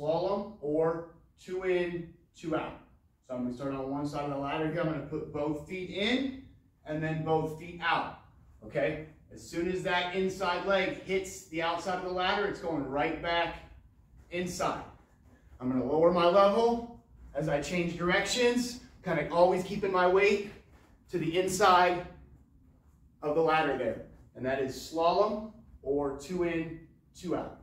slalom or two in, two out. So I'm gonna start on one side of the ladder here. I'm gonna put both feet in and then both feet out, okay? As soon as that inside leg hits the outside of the ladder, it's going right back inside. I'm gonna lower my level as I change directions, kind of always keeping my weight to the inside of the ladder there. And that is slalom or two in, two out.